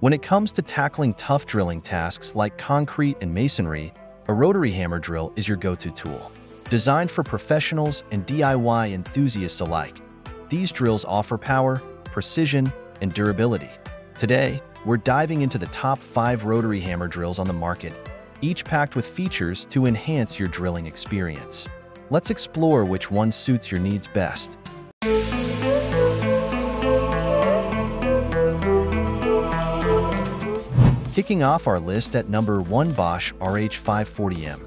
When it comes to tackling tough drilling tasks like concrete and masonry, a rotary hammer drill is your go-to tool. Designed for professionals and DIY enthusiasts alike, these drills offer power, precision, and durability. Today, we're diving into the top 5 rotary hammer drills on the market, each packed with features to enhance your drilling experience. Let's explore which one suits your needs best. Kicking off our list at number 1 Bosch RH540M.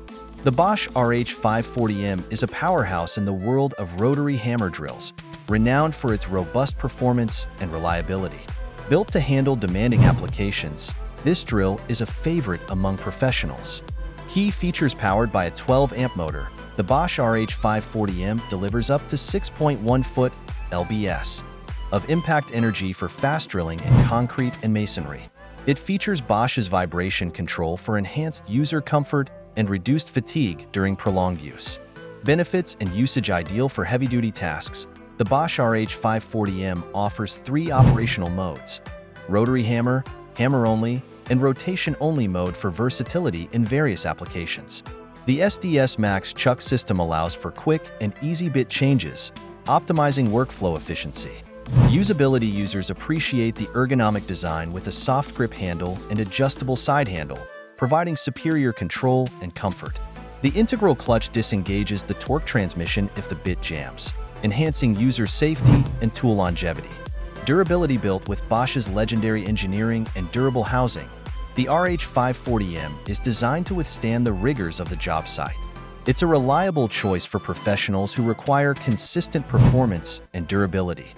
The Bosch RH540M is a powerhouse in the world of rotary hammer drills, renowned for its robust performance and reliability. Built to handle demanding applications, this drill is a favorite among professionals. Key features powered by a 12-amp motor, the Bosch RH540M delivers up to 6.1 foot lbs of impact energy for fast drilling in concrete and masonry. It features Bosch's vibration control for enhanced user comfort and reduced fatigue during prolonged use. Benefits and usage ideal for heavy-duty tasks, the Bosch RH540M offers three operational modes, rotary hammer, hammer-only, and rotation-only mode for versatility in various applications. The SDS Max chuck system allows for quick and easy bit changes, optimizing workflow efficiency. Usability users appreciate the ergonomic design with a soft grip handle and adjustable side handle, providing superior control and comfort. The integral clutch disengages the torque transmission if the bit jams, enhancing user safety and tool longevity. Durability built with Bosch's legendary engineering and durable housing, the RH540M is designed to withstand the rigors of the job site. It's a reliable choice for professionals who require consistent performance and durability.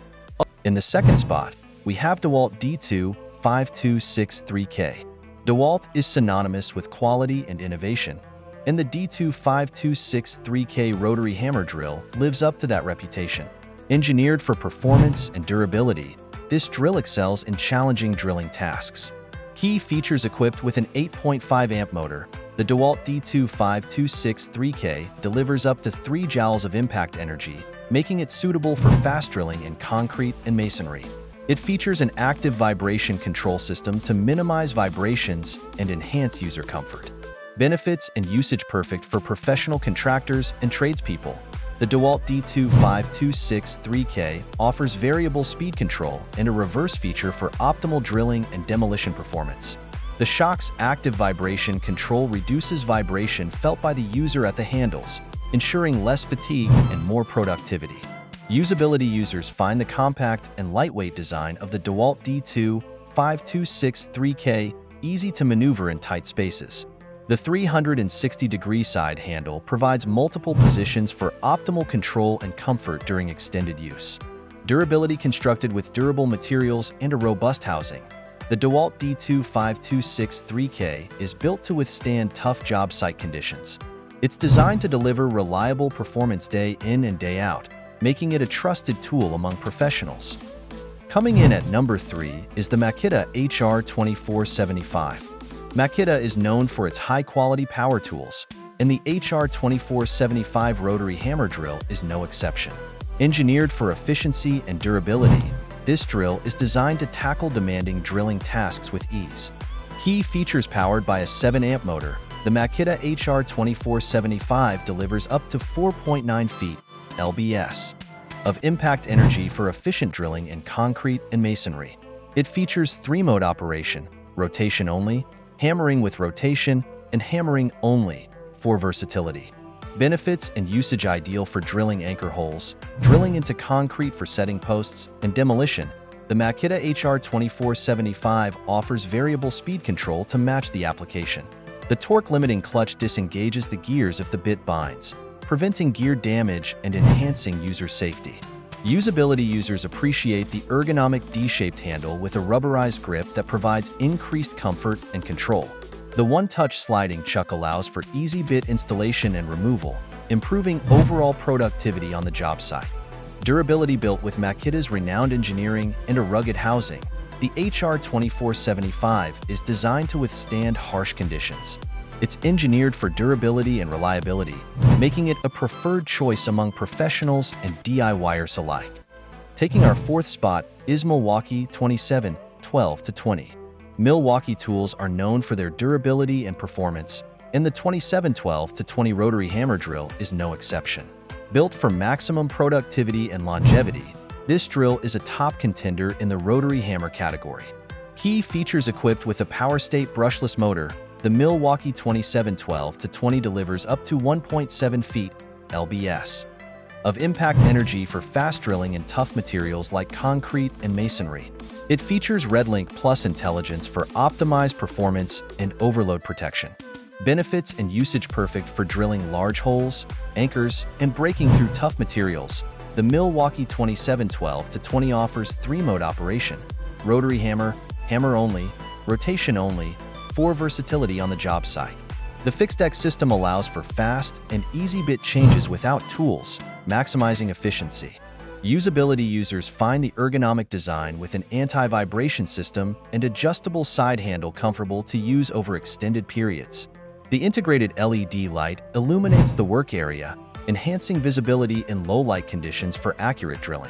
In the second spot, we have DeWalt D2 5263K. DeWalt is synonymous with quality and innovation, and the D25263K rotary hammer drill lives up to that reputation. Engineered for performance and durability, this drill excels in challenging drilling tasks. Key features equipped with an 8.5 amp motor, the DeWalt D25263K delivers up to 3 joules of impact energy, making it suitable for fast drilling in concrete and masonry. It features an active vibration control system to minimize vibrations and enhance user comfort. Benefits and usage perfect for professional contractors and tradespeople. The DeWalt D25263K offers variable speed control and a reverse feature for optimal drilling and demolition performance. The SHOCKS active vibration control reduces vibration felt by the user at the handles, ensuring less fatigue and more productivity. Usability users find the compact and lightweight design of the DeWalt D25263K easy to maneuver in tight spaces. The 360-degree side handle provides multiple positions for optimal control and comfort during extended use. Durability constructed with durable materials and a robust housing. The DeWalt D25263K is built to withstand tough job site conditions. It's designed to deliver reliable performance day in and day out, making it a trusted tool among professionals. Coming in at number 3 is the Makita HR2475. Makita is known for its high-quality power tools, and the HR2475 rotary hammer drill is no exception. Engineered for efficiency and durability, this drill is designed to tackle demanding drilling tasks with ease. Key features powered by a 7-amp motor, the Makita HR2475 delivers up to 4.9 feet lbs of impact energy for efficient drilling in concrete and masonry. It features three-mode operation, rotation only, hammering with rotation, and hammering only for versatility. Benefits and usage ideal for drilling anchor holes, drilling into concrete for setting posts, and demolition. The Makita HR2475 offers variable speed control to match the application. The torque-limiting clutch disengages the gears if the bit binds, preventing gear damage and enhancing user safety. Usability users appreciate the ergonomic D-shaped handle with a rubberized grip that provides increased comfort and control. The one-touch sliding chuck allows for easy bit installation and removal, improving overall productivity on the job site. Durability built with Makita's renowned engineering and a rugged housing, the HR2475 is designed to withstand harsh conditions. It's engineered for durability and reliability, making it a preferred choice among professionals and DIYers alike. Taking our fourth spot is Milwaukee 27 12 20. Milwaukee tools are known for their durability and performance, and the 2712 to 20 rotary hammer drill is no exception. Built for maximum productivity and longevity, this drill is a top contender in the rotary hammer category. Key features equipped with a POWERSTATE brushless motor, the Milwaukee 2712 to 20 delivers up to 1.7 feet lbs of impact energy for fast drilling in tough materials like concrete and masonry. It features RedLink Plus intelligence for optimized performance and overload protection. Benefits and usage perfect for drilling large holes, anchors, and breaking through tough materials. The Milwaukee 2712-20 offers three-mode operation, rotary hammer, hammer only, rotation only, for versatility on the job site. The FIXTEC system allows for fast and easy bit changes without tools, maximizing efficiency. Usability users find the ergonomic design with an anti-vibration system and adjustable side handle comfortable to use over extended periods. The integrated LED light illuminates the work area, enhancing visibility in low light conditions for accurate drilling.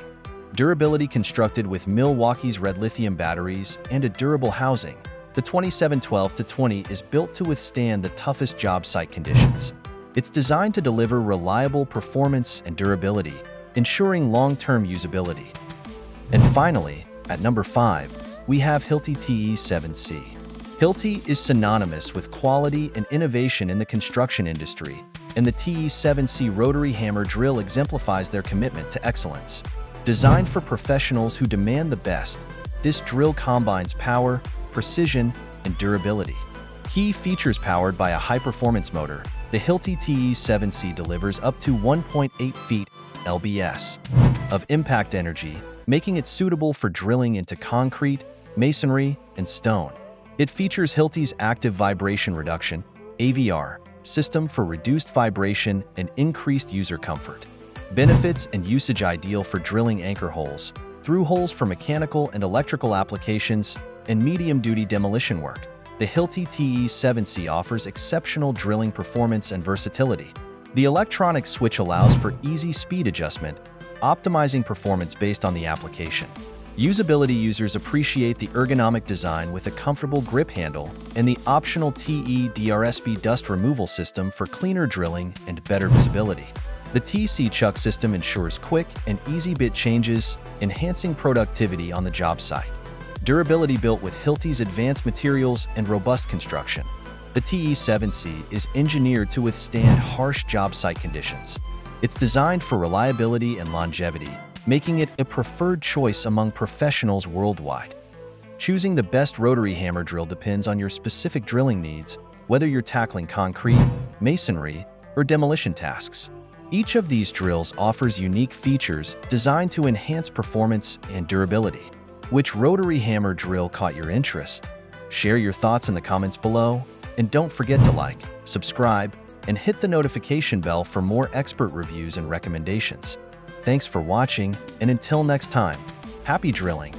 Durability constructed with Milwaukee's REDLITHIUM batteries and a durable housing, the 2712-20 is built to withstand the toughest job site conditions. It's designed to deliver reliable performance and durability, ensuring long-term usability. And finally, at number 5, we have Hilti TE7C. Hilti is synonymous with quality and innovation in the construction industry, and the TE7C rotary hammer drill exemplifies their commitment to excellence. Designed for professionals who demand the best, this drill combines power, precision, and durability. Key features powered by a high-performance motor, the Hilti TE7C delivers up to 1.8 feet lbs of impact energy, making it suitable for drilling into concrete, masonry, and stone. It features Hilti's active vibration reduction AVR system for reduced vibration and increased user comfort. Benefits and usage ideal for drilling anchor holes, through holes for mechanical and electrical applications, and medium-duty demolition work. The Hilti TE7C offers exceptional drilling performance and versatility. The electronic switch allows for easy speed adjustment, optimizing performance based on the application. Usability users appreciate the ergonomic design with a comfortable grip handle and the optional TE DRSB dust removal system for cleaner drilling and better visibility. The TC chuck system ensures quick and easy bit changes, enhancing productivity on the job site. Durability built with Hilti's advanced materials and robust construction. The TE7C is engineered to withstand harsh job site conditions. It's designed for reliability and longevity, making it a preferred choice among professionals worldwide. Choosing the best rotary hammer drill depends on your specific drilling needs, whether you're tackling concrete, masonry, or demolition tasks. Each of these drills offers unique features designed to enhance performance and durability. Which rotary hammer drill caught your interest? Share your thoughts in the comments below, and don't forget to like, subscribe, and hit the notification bell for more expert reviews and recommendations. Thanks for watching, and until next time, happy drilling!